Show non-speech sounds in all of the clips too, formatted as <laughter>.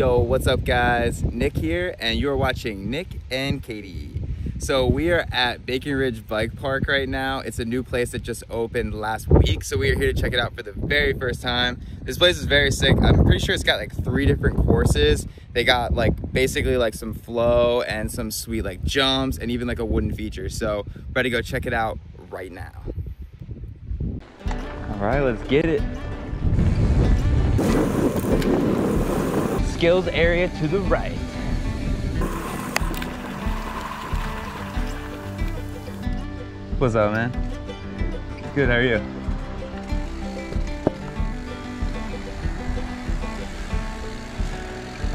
Yo, what's up guys? Nick here and you're watching Nick and Katie. So we are at Bacon Ridge Bike Park right now. It's a new place that just opened last week. So we are here to check it out for the very first time. This place is very sick. I'm pretty sure it's got like three different courses. They got like basically like some flow and some sweet like jumps and even like a wooden feature. So ready to go check it out right now. All right, let's get it. Skills area to the right. What's up, man? Good, how are you?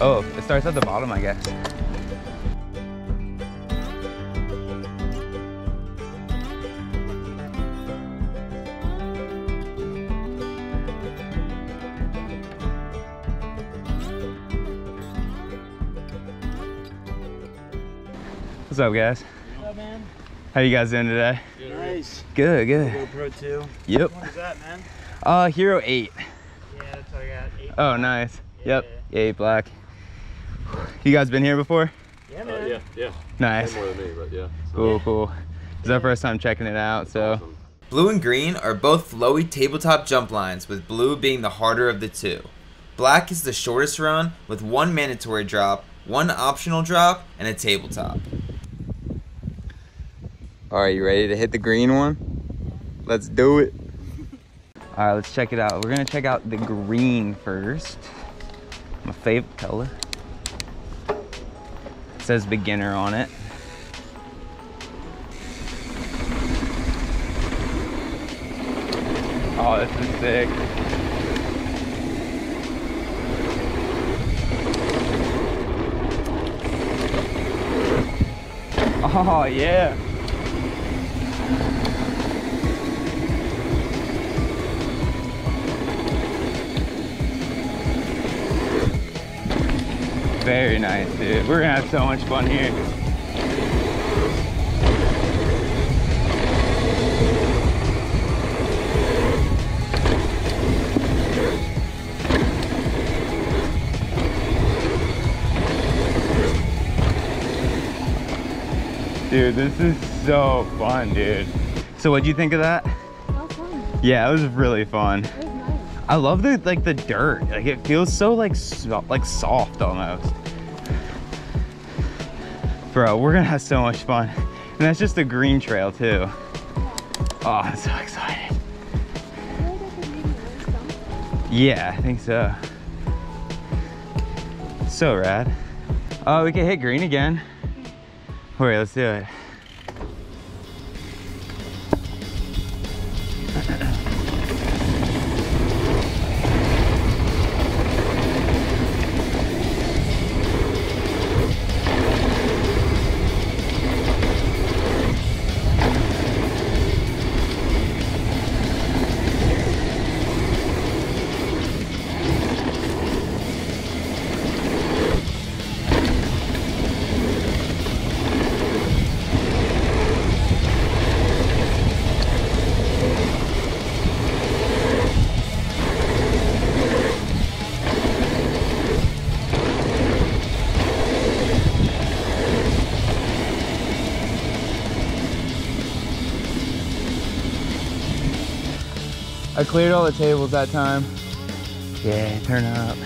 Oh, it starts at the bottom, I guess. What's up, guys? What's up, man? How you guys doing today? Nice. Good, good. GoPro 2. Yep. What is that, man? Uh, Hero 8. Yeah, that's all I got. Eight. Oh, nice. Yep. Yeah. 8 black. You guys been here before? Yeah, Uh, man. yeah, yeah. Nice. Way more than me, but yeah. So, Cool, cool. It's our first time checking it out, so. awesome. Blue and green are both flowy tabletop jump lines, with blue being the harder of the two. Black is the shortest run, with one mandatory drop, one optional drop, and a tabletop. All right, you ready to hit the green one? Let's do it. <laughs> All right, let's check it out. We're gonna check out the green first. My favorite color. It says beginner on it. Oh, this is sick. Oh, yeah. Very nice, dude. We're gonna have so much fun here. Dude, this is so fun, dude. So what'd you think of that? That was fun. Yeah, it was really fun. I love the like the dirt. Like it feels so like so, like soft almost. Bro, we're gonna have so much fun. And that's just a green trail too. Oh, I'm so excited. Yeah, I think so. So rad. Oh, we can hit green again. Wait, let's do it. I cleared all the tables that time. Yeah, turn up.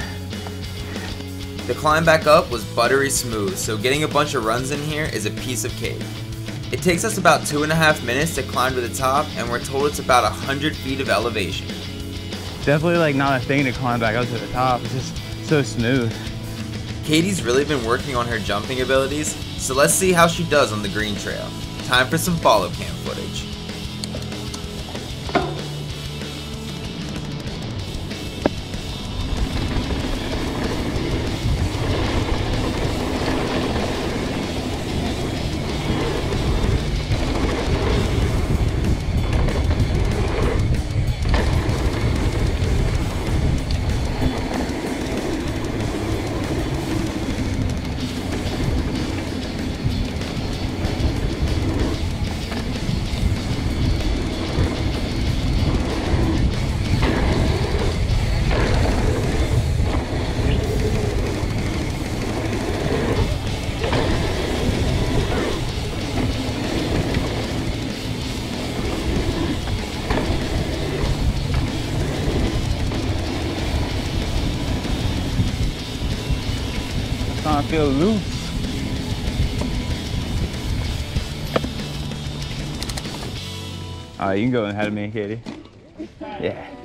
The climb back up was buttery smooth, so getting a bunch of runs in here is a piece of cake. It takes us about two and a half minutes to climb to the top, and we're told it's about 100 feet of elevation. Definitely like not a thing to climb back up to the top. It's just so smooth. Katie's really been working on her jumping abilities, so let's see how she does on the green trail. Time for some follow cam footage. Feel loose. All right, you can go ahead of me, Katie. Yeah.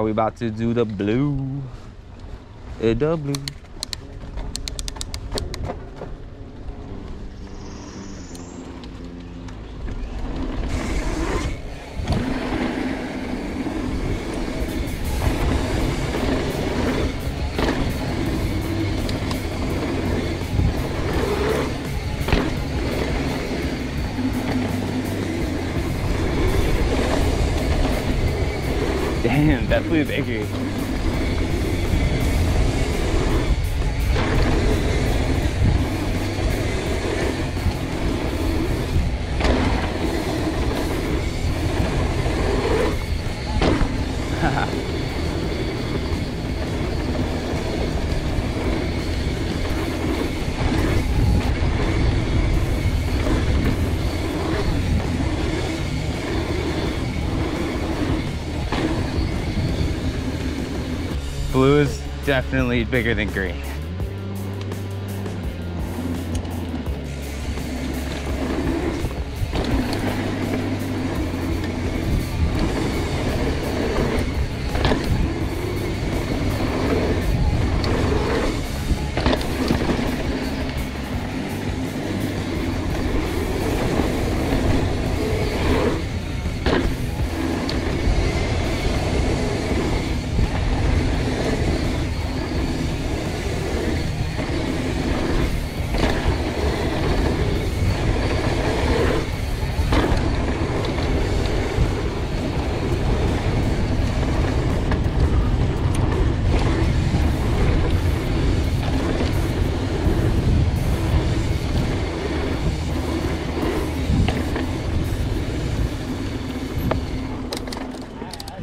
Are we about to do the blue? Uh, the blue. Damn, that flew bigger. Definitely bigger than green.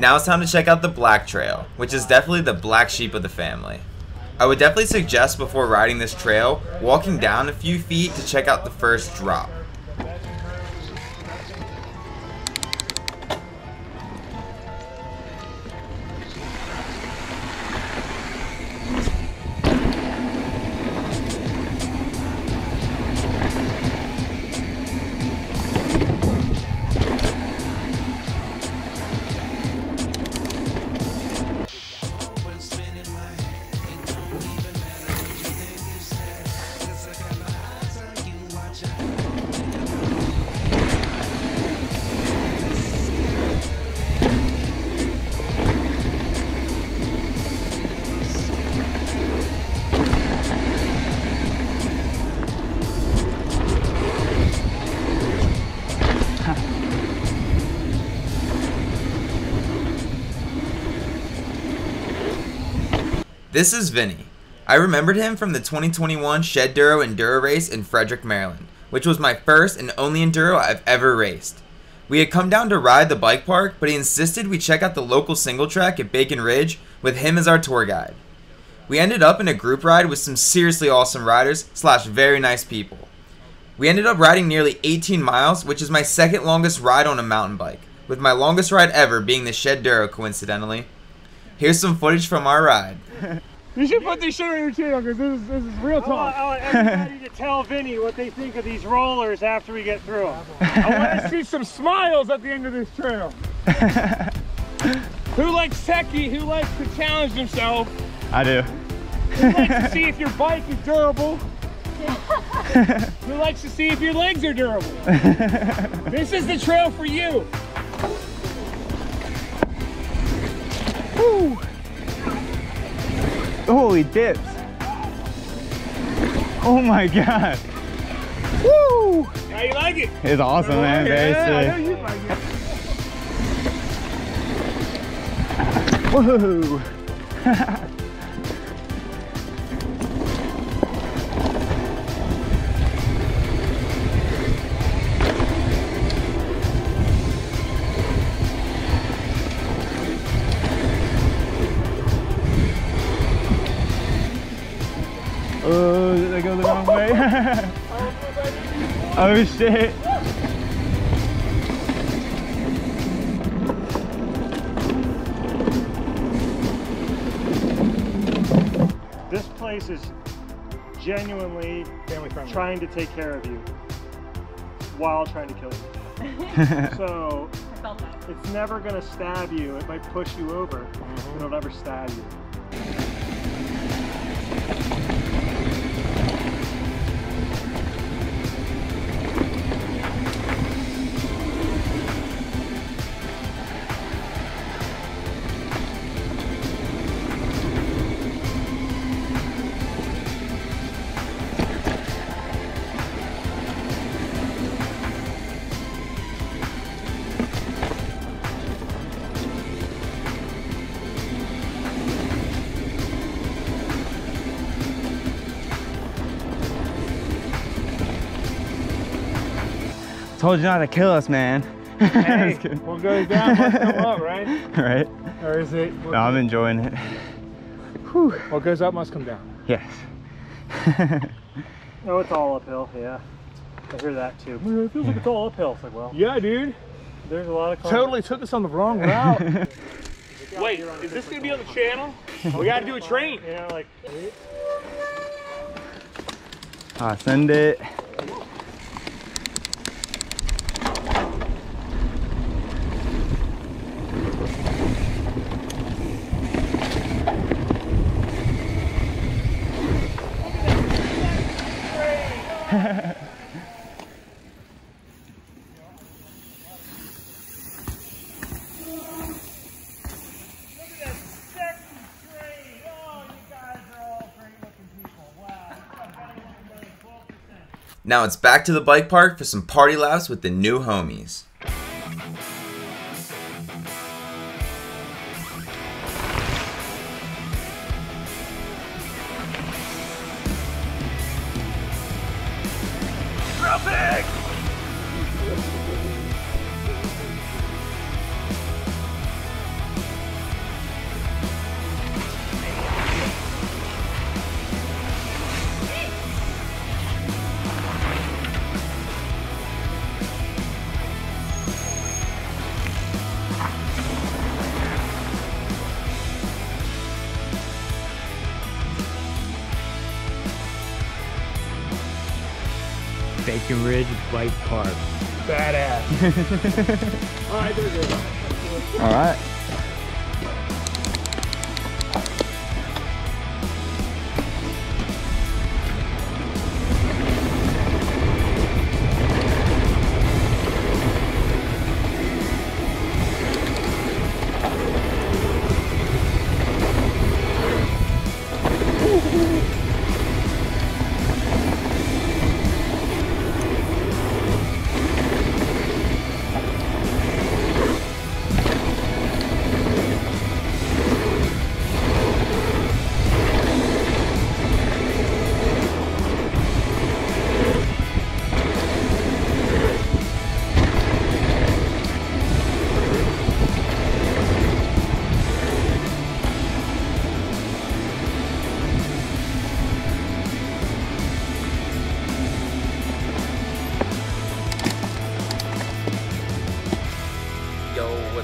Now it's time to check out the Black Trail, which is definitely the black sheep of the family. I would definitely suggest before riding this trail, walking down a few feet to check out the first drop. This is Vinny. I remembered him from the 2021 Shed Duro Enduro race in Frederick, Maryland, which was my first and only Enduro I've ever raced. We had come down to ride the bike park, but he insisted we check out the local single track at Bacon Ridge with him as our tour guide. We ended up in a group ride with some seriously awesome riders slash very nice people. We ended up riding nearly 18 miles, which is my second longest ride on a mountain bike, with my longest ride ever being the Shed Duro coincidentally. Here's some footage from our ride. You should put this shit on your channel because this is, this is real I want. I want <laughs> everybody to tell Vinny what they think of these rollers after we get through 'em. I want to see some smiles at the end of this trail. <laughs> who likes techie? Who likes to challenge himself? I do. Who likes to see if your bike is durable? <laughs> Who likes to see if your legs are durable? this is the trail for you. Woo! Holy dips. Oh my god. Woo! How you like it? It's awesome, man. Very yeah, I know sick. you like. Whoa! <laughs> I go the wrong way? <laughs> oh shit. This place is genuinely Family friendly. trying to take care of you while trying to kill you. <laughs> so I felt that. it's never gonna stab you. It might push you over, but it'll never stab you. Told you not to kill us, man. Hey, <laughs> Just kidding. what goes down must come up, right? <laughs> right? Or is it? No, I'm enjoying it. Whew. what goes up must come down. Yes. <laughs> Oh, it's all uphill. Yeah, I hear that too. It feels like it's all uphill. It's like, well, Yeah, dude. there's a lot of cars. Totally took us on the wrong route. Wait, is this gonna be on the channel? we gotta do a train. Yeah, like Ah, send it. Now it's back to the bike park for some party laps with the new homies. Bacon Ridge Bike Park. Badass. <laughs> All right, there it is. All right.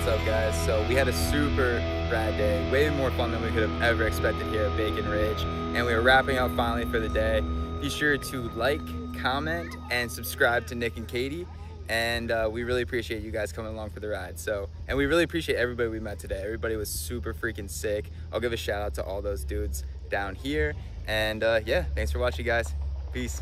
What's up, guys? So we had a super rad day, way more fun than we could have ever expected here at Bacon Ridge, and we are wrapping up finally for the day. Be sure to like, comment, and subscribe to Nick and Katie, and uh, we really appreciate you guys coming along for the ride. So, and we really appreciate everybody we met today. Everybody was super freaking sick. I'll give a shout out to all those dudes down here, and uh, yeah, thanks for watching, guys. Peace.